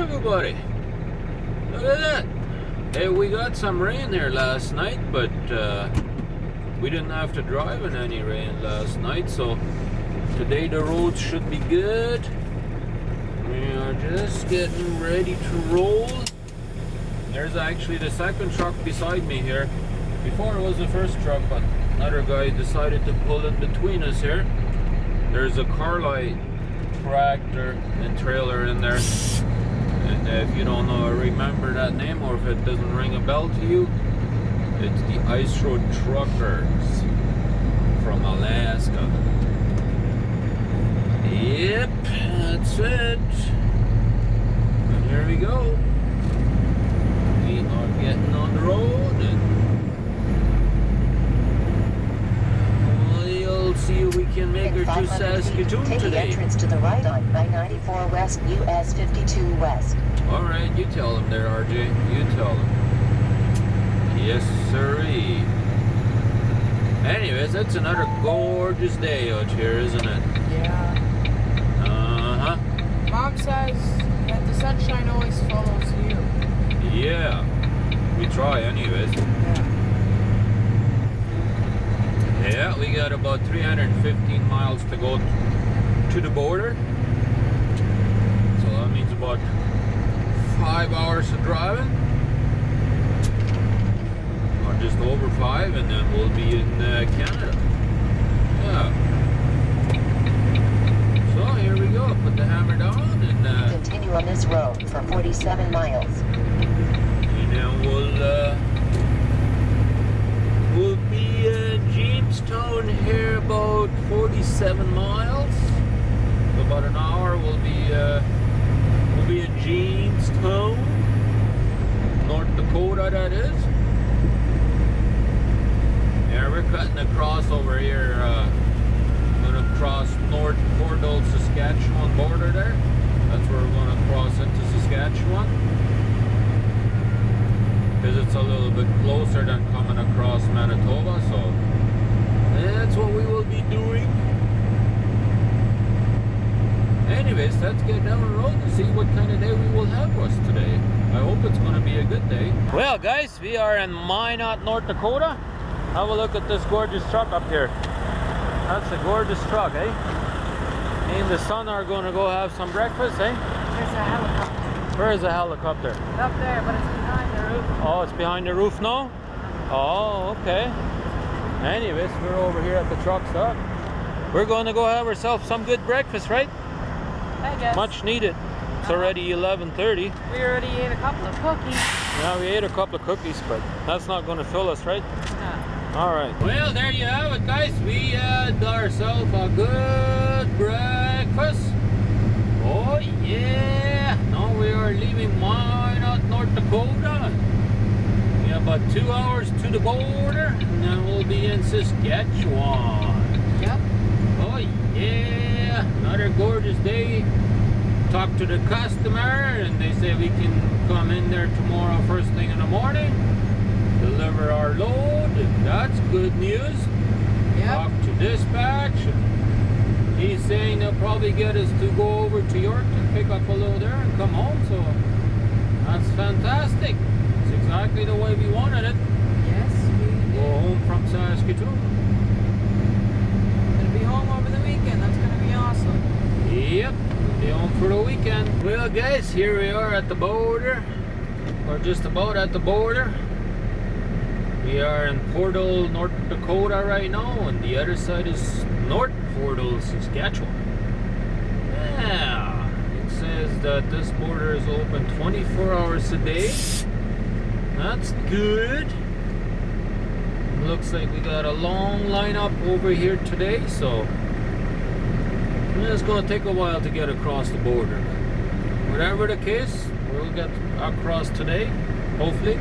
everybody. Look at that. Hey, we got some rain here last night, but uh, we didn't have to drive in any rain last night, so today the roads should be good. We are just getting ready to roll. There's actually the second truck beside me here. Before it was the first truck, but another guy decided to pull in between us here. There's a Carlile tractor and trailer in there. If you don't know, remember that name, or if it doesn't ring a bell to you, it's the Ice Road Truckers from Alaska. Yep, that's it. And here we go. We are getting on the road and we'll see if we can make her to 500 feet, Saskatoon take the entrance to the right on I-94 West US 52 West. All right, you tell them there, RJ. You tell them. Yes, sirree. Anyways, that's another gorgeous day out here, isn't it? Yeah. Uh huh. Mom says that the sunshine always follows you. Yeah. We try, anyways. Yeah. Yeah, we got about 315 miles to go to the border. So that means about five hours of driving. Or just over five, and then we'll be in uh, Canada. Yeah. So here we go. Put the hammer down, and, uh, Continue on this road for 47 miles. and then we'll uh, we'll be in Jamestown here about 47 miles. So about an hour we'll be uh, we'll be in North Dakota. That is. Yeah, we're cutting across over here. Uh, gonna cross North Portal, Saskatchewan border there. That's where we're gonna cross into Saskatchewan because it's a little bit closer than coming across Manitoba. So that's what we will be doing. Anyways, let's get down the road and see what kind of day we will have us today. I hope it's going to be a good day. Well, guys, we are in Minot, North Dakota. Have a look at this gorgeous truck up here. That's a gorgeous truck, eh? Me and the son are going to go have some breakfast, eh? There's a helicopter Where is the helicopter? up there, but it's behind the roof. Oh, it's behind the roof now? Oh, okay. Anyways, we're over here at the truck stop. We're going to go have ourselves some good breakfast, right? I guess. Much needed. It's already 11:30. We already ate a couple of cookies. Yeah, we ate a couple of cookies, but that's not going to fill us, right? Yeah. All right. Well, there you have it, guys. We uh, had ourselves a good breakfast. Oh yeah! Now we are leaving Minot, North Dakota. We have about two hours to the border, and then we'll be in Saskatchewan. Yep. Oh yeah! Another gorgeous day. Talk to the customer, and they say we can come in there tomorrow first thing in the morning, deliver our load, and that's good news. Yep. Talk to dispatch. and He's saying they'll probably get us to go over to Yorkton, pick up a load there, and come home. So that's fantastic. It's exactly the way we wanted it. Yes, we Go home from Saskatoon. Gonna be home over the weekend. That's gonna be awesome. Yep, we'll be home for the weekend. Well, guys, here we are at the border, or just about at the border. We are in Portal, North Dakota right now, and the other side is North Portal, Saskatchewan. Yeah, it says that this border is open 24 hours a day. That's good. Looks like we got a long lineup over here today, so it's going to take a while to get across the border. Whatever the case, we'll get across today, hopefully.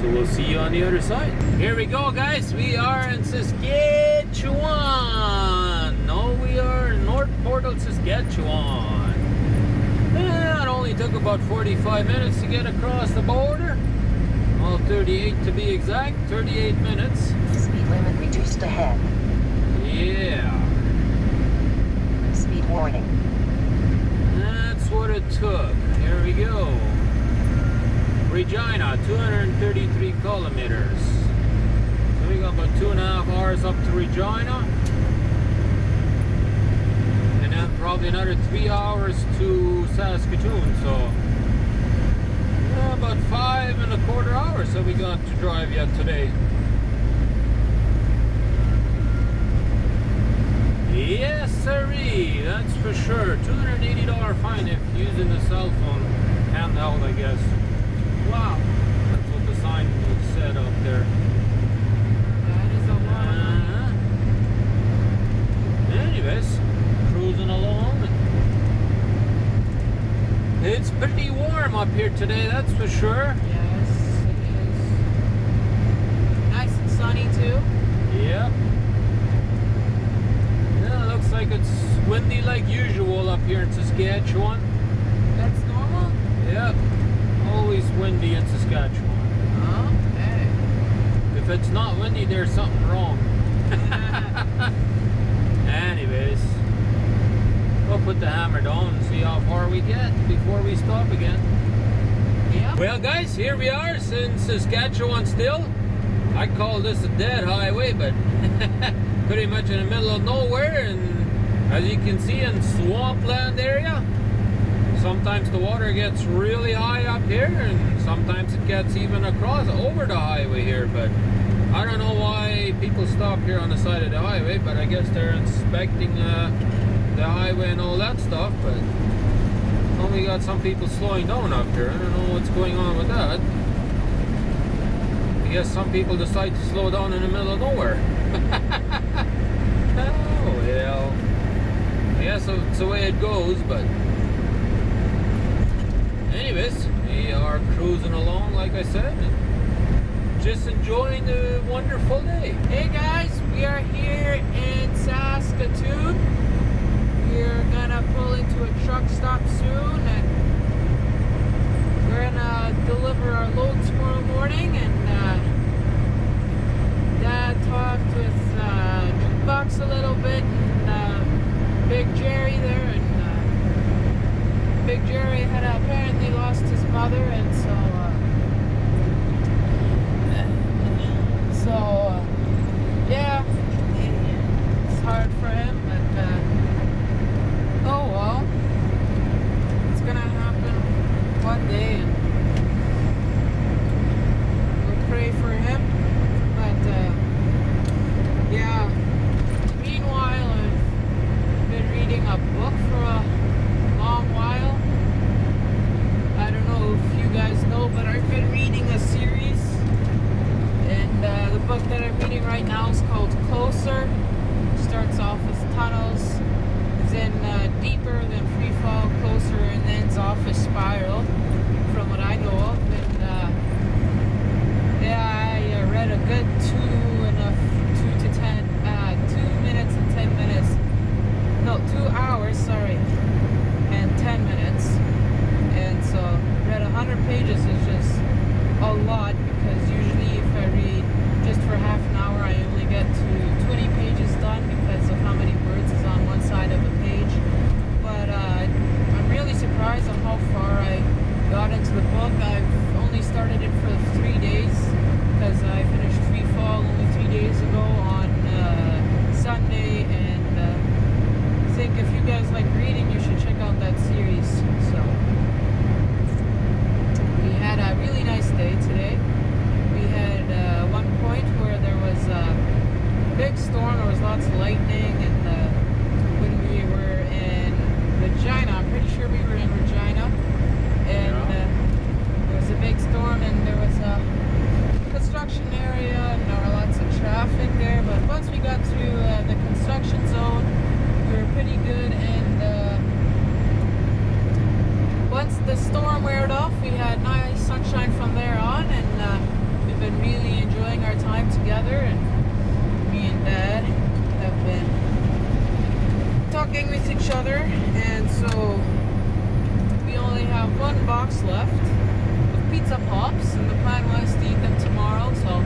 So we'll see you on the other side. Here we go, guys. We are in Saskatchewan. No, we are in North Portal, Saskatchewan. It only took about 45 minutes to get across the border. Well, 38 to be exact. 38 minutes. Speed limit reduced ahead. Yeah. Speed warning. what it took. Here we go. Regina, 233 kilometers. So we got about two and a half hours up to Regina. And then probably another three hours to Saskatoon. So yeah, about five and a quarter hours that we got to drive yet today. Yes, sirree, that's for sure. $280 fine if using the cell phone handheld, I guess. Wow, that's what the sign said up there. That is a lot. of money. Uh-huh. Anyways, cruising along. It's pretty warm up here today, that's for sure. Yes, it is. Nice and sunny too. Yep. Yeah, looks like it's windy like usual up here in Saskatchewan. That's normal. Yep. Always windy in Saskatchewan. Okay. If it's not windy, there's something wrong. Anyways, we'll put the hammer down and see how far we get before we stop again. Well, guys, here we are in Saskatchewan still. I call this a dead highway, but pretty much in the middle of nowhere. And as you can see in swampland area, sometimes the water gets really high up here, and sometimes it gets even across over the highway here. But I don't know why people stop here on the side of the highway, but I guess they're inspecting uh, the highway and all that stuff. But we got some people slowing down up here. I don't know what's going on with that. I guess some people decide to slow down in the middle of nowhere. oh well. I guess it's the way it goes, but anyways, we are cruising along like I said. Just enjoying the wonderful day. Hey guys, we are here in Saskatoon. We're gonna pull into a truck stop soon and we're gonna deliver our load tomorrow morning and uh, Dad talked with uh, Jukebox a little bit and uh, Big Jerry there and uh, Big Jerry had apparently lost his mother and so uh, so uh, yeah, it's hard for him, but uh, oh well, it's gonna happen one day, and we'll pray for him. But uh, yeah, meanwhile, I've been reading a book for a long while. I don't know if you guys know, but I've been reading a series and uh, the book that I'm reading right now is called Closer. Starts off with tunnels, then deeper, then free fall, closer, and then ends off a spiral, from what I know of. And uh, yeah, I uh, read a good two and a two to ten, uh, two minutes and ten minutes. No, two hours. Sorry, and ten minutes. And so read a hundred pages is just a lot because usually if I read just for half an hour I only get to 20 pages done because of how many words is on one side of a page. But uh, I'm really surprised on how far I got into the book. I've only started it for three days because I finished Free Fall only three days ago on uh, Sunday and uh, I think if you guys like reading you should check out that series. So we had a really nice day today. We had uh, one point where there was a big storm, there was lots of lightning, and uh, when we were in Regina, I'm pretty sure we were in Regina, and Yeah. uh, there was a big storm, and there was a construction area, and there were lots of traffic there. But once we got to uh, the construction zone, we were pretty good, and uh, once the storm weared off, we had nice sunshine from there on, and uh, we've been really enjoying our time together. And me and Dad have been talking with each and so we only have one box left of pizza pops, and the plan was to eat them tomorrow. So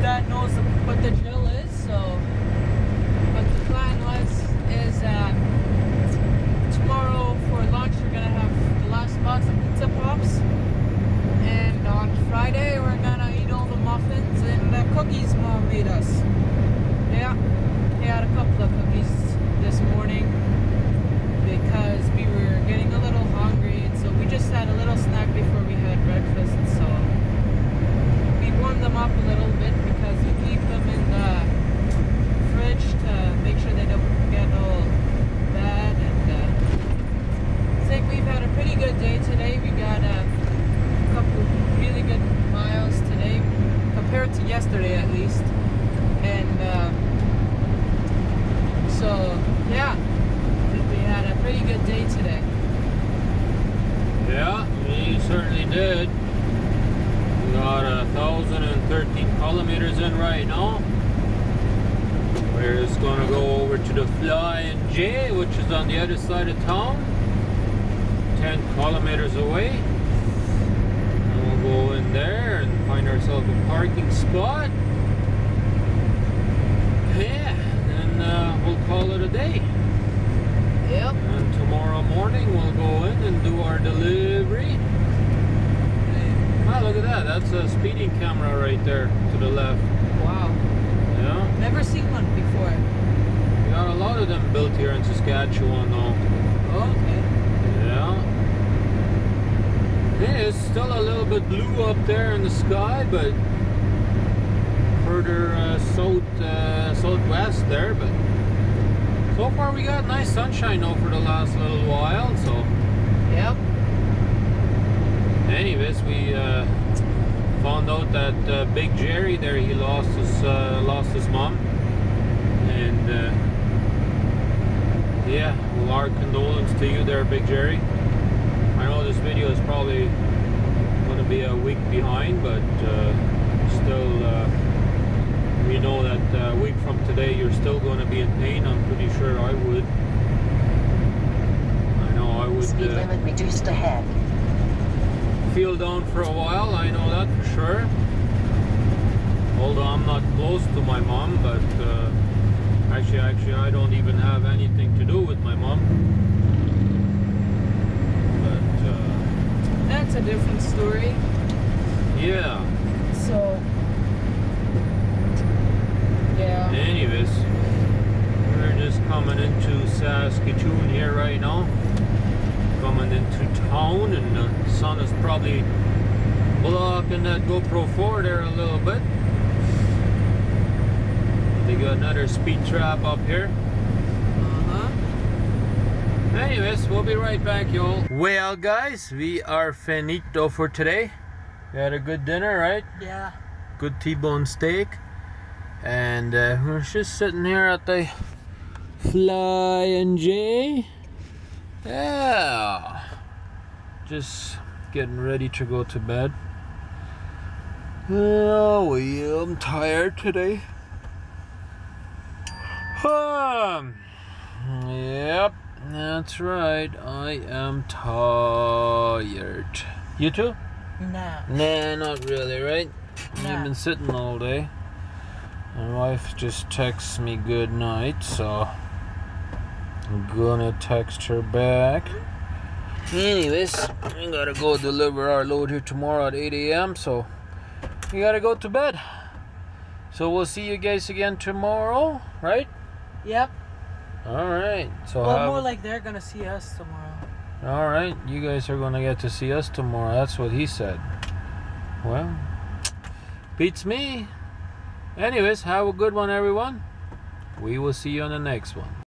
Dad knows what the drill is. So, but the plan was is uh, tomorrow for lunch we're gonna have to yesterday at least. And um, so, yeah, we had a pretty good day today. Yeah, we certainly did. We got a thousand and thirteen kilometers in right now. We're just gonna go over to the Flying J, which is on the other side of town, ten kilometers away. We'll go in there and find ourselves a parking spot. Yeah, and uh, we'll call it a day. Yep. And tomorrow morning we'll go in and do our delivery. Ah, look at that. That's a speeding camera right there to the left. Wow. Yeah. Never seen one before. We got a lot of them built here in Saskatchewan though. Okay. Yeah. It's still a little bit blue up there in the sky, but further uh, south, uh, southwest there, but so far we got nice sunshine though for the last little while, so Yep. anyways we uh, found out that uh, big jerry there he lost his uh, lost his mom and uh, yeah well our condolence to you there big jerry i know this video is probably going to be a week behind but uh, still uh, we know that uh, a week from today you're still going to be in pain i'm pretty sure i would i know i would Speed limit reduced ahead. feel down for a while, I know that for sure. Although I'm not close to my mom, but uh, actually, actually, I don't even have anything to do with my mom. But uh, That's a different story. yeah. So, yeah. Anyways, we're just coming into Saskatoon here right now. Coming into town, and the sun is probably blocking that GoPro 4 there a little bit. They got another speed trap up here. Huh. Anyways, we'll be right back, y'all. Well, guys, we are finito for today. We had a good dinner, right? Yeah. good T-bone steak, and uh, we're just sitting here at the Flying J. Yeah, just getting ready to go to bed. Oh, I'm tired today. Um, yep, that's right. I am tired. You too? Nah. Nah, not really, right? Nah. You've been sitting all day. My wife just texts me good night, so I'm gonna text her back. Anyways, we gotta go deliver our load here tomorrow at 8 a.m., so we gotta go to bed. So we'll see you guys again tomorrow, right? Yep. Alright, so Well, more like they're gonna see us tomorrow. All right, you guys are gonna get to see us tomorrow. That's what he said. Well, beats me. Anyways, have a good one, everyone. We will see you on the next one.